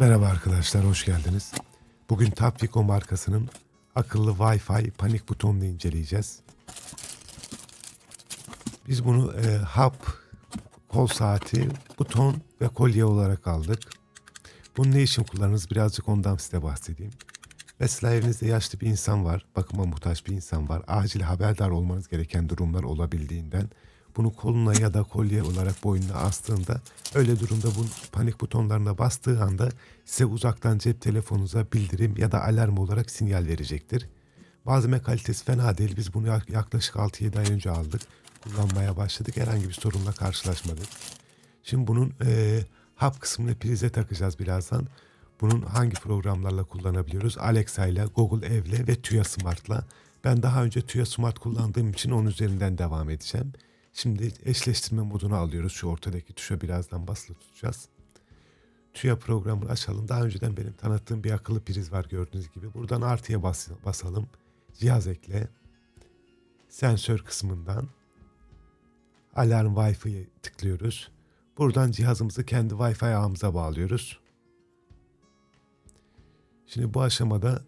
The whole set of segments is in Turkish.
Merhaba arkadaşlar, hoş geldiniz. Bugün Tapvico markasının akıllı Wi-Fi panik butonunu inceleyeceğiz. Biz bunu e, hap, kol saati, buton ve kolye olarak aldık. Bunu ne için kullanırız birazcık ondan size bahsedeyim. Mesela evinizde yaşlı bir insan var, bakıma muhtaç bir insan var. Acil haberdar olmanız gereken durumlar olabildiğinden bunu koluna ya da kolye olarak boynuna astığında öyle durumda bu panik butonlarına bastığı anda size uzaktan cep telefonunuza bildirim ya da alarm olarak sinyal verecektir. Malzeme kalitesi fena değil. Biz bunu yaklaşık 6-7 ay önce aldık. Kullanmaya başladık. Herhangi bir sorunla karşılaşmadık. Şimdi bunun e, hap kısmını prize takacağız birazdan. Bunun hangi programlarla kullanabiliyoruz? Alexa ile, Google Ev'le ve Tuya Smart'la. Ben daha önce Tuya Smart kullandığım için onun üzerinden devam edeceğim. Şimdi eşleştirme modunu alıyoruz. Şu ortadaki tuşa birazdan basılı tutacağız. TÜYA programını açalım. Daha önceden benim tanıttığım bir akıllı priz var gördüğünüz gibi. Buradan artıya bas basalım. Cihaz ekle. Sensör kısmından alarm Wi-Fi'ye tıklıyoruz. Buradan cihazımızı kendi Wi-Fi ağımıza bağlıyoruz. Şimdi bu aşamada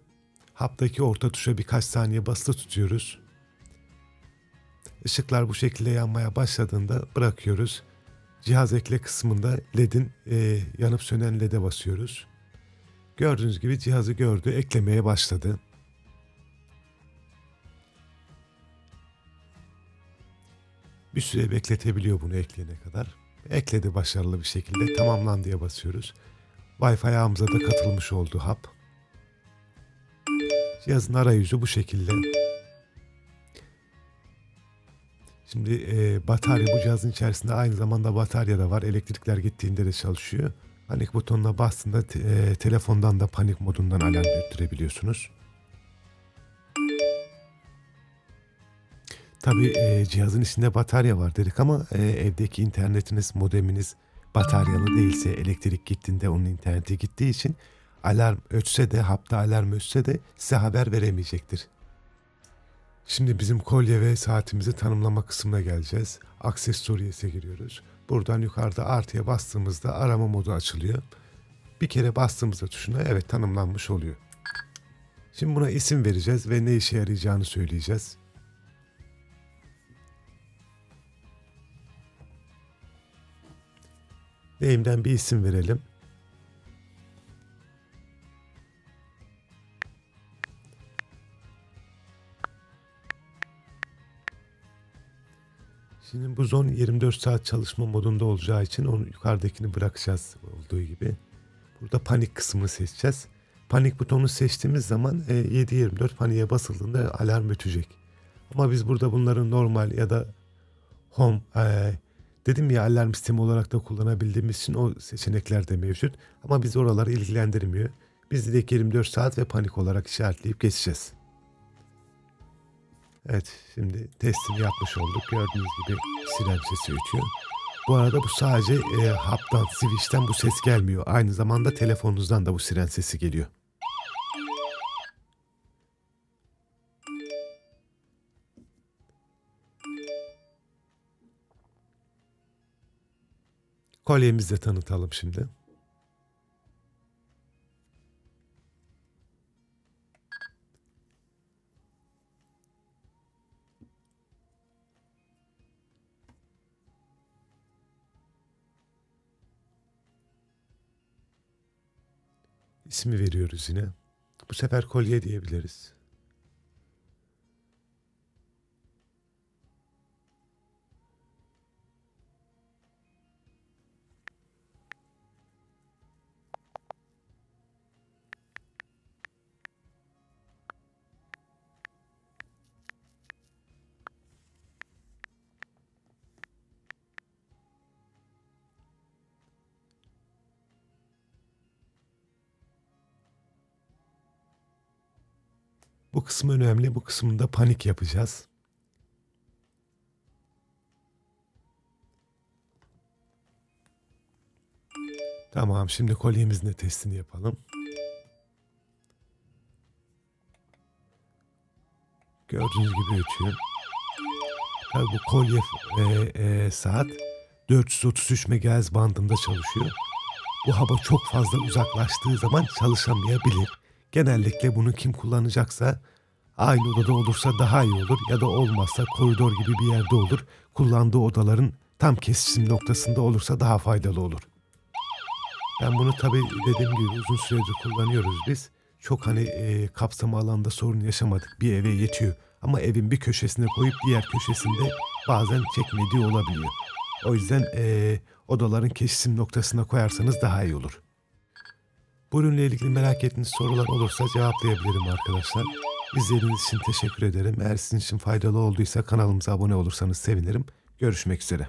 haptaki orta tuşa birkaç saniye basılı tutuyoruz. Işıklar bu şekilde yanmaya başladığında bırakıyoruz. Cihaz ekle kısmında LED'in e, yanıp sönen LED'e basıyoruz. Gördüğünüz gibi cihazı gördü, eklemeye başladı. Bir süre bekletebiliyor bunu ekleyene kadar. Ekledi başarılı bir şekilde. Tamamlan diye basıyoruz. Wi-Fi ağımıza da katılmış oldu hap. Cihazın arayüzü bu şekilde. Şimdi e, batarya bu cihazın içerisinde aynı zamanda batarya da var. Elektrikler gittiğinde de çalışıyor. Panik butonuna bastığında te, e, telefondan da panik modundan alarm öttürebiliyorsunuz. Tabi e, cihazın içinde batarya var dedik ama e, evdeki internetiniz, modeminiz bataryalı değilse elektrik gittiğinde onun interneti gittiği için alarm ötse de hapta alarm ötse de size haber veremeyecektir. Şimdi bizim kolye ve saatimizi tanımlama kısmına geleceğiz. Accessories'e giriyoruz. Buradan yukarıda artıya bastığımızda arama modu açılıyor. Bir kere bastığımızda tuşuna evet tanımlanmış oluyor. Şimdi buna isim vereceğiz ve ne işe yarayacağını söyleyeceğiz. Name'den bir isim verelim. Şimdi bu zon 24 saat çalışma modunda olacağı için onu yukarıdakini bırakacağız olduğu gibi. Burada panik kısmını seçeceğiz. Panik butonu seçtiğimiz zaman e, 7-24 paniğe basıldığında alarm ötecek. Ama biz burada bunları normal ya da home e, dedim ya alarm sistemi olarak da kullanabildiğimiz için o seçenekler de mevcut. Ama biz oraları ilgilendirmiyor. Biz direkt 24 saat ve panik olarak işaretleyip geçeceğiz. Evet şimdi testini yapmış olduk. Gördüğünüz gibi siren sesi ötüyor. Bu arada bu sadece e, haptan, switch'ten bu ses gelmiyor. Aynı zamanda telefonunuzdan da bu siren sesi geliyor. Kolyemizi de tanıtalım şimdi. İsmi veriyoruz yine. Bu sefer kolye diyebiliriz. Bu kısım önemli. Bu kısmında panik yapacağız. Tamam şimdi kolyemizin de testini yapalım. Gördüğünüz gibi ötüyor. Tabii bu kolye e, e, saat 433 MHz bandında çalışıyor. bu hava çok fazla uzaklaştığı zaman çalışamayabilir. Genellikle bunu kim kullanacaksa aynı odada olursa daha iyi olur ya da olmazsa koridor gibi bir yerde olur. Kullandığı odaların tam kesişim noktasında olursa daha faydalı olur. Ben bunu tabii dediğim gibi uzun süredir kullanıyoruz biz. Çok hani e, kapsama alanda sorun yaşamadık. Bir eve yetiyor. Ama evin bir köşesine koyup diğer köşesinde bazen çekmediği olabiliyor. O yüzden e, odaların kesişim noktasına koyarsanız daha iyi olur. Bu ürünle ilgili merak ettiğiniz sorular olursa cevaplayabilirim arkadaşlar. İzlediğiniz için teşekkür ederim. Eğer sizin için faydalı olduysa kanalımıza abone olursanız sevinirim. Görüşmek üzere.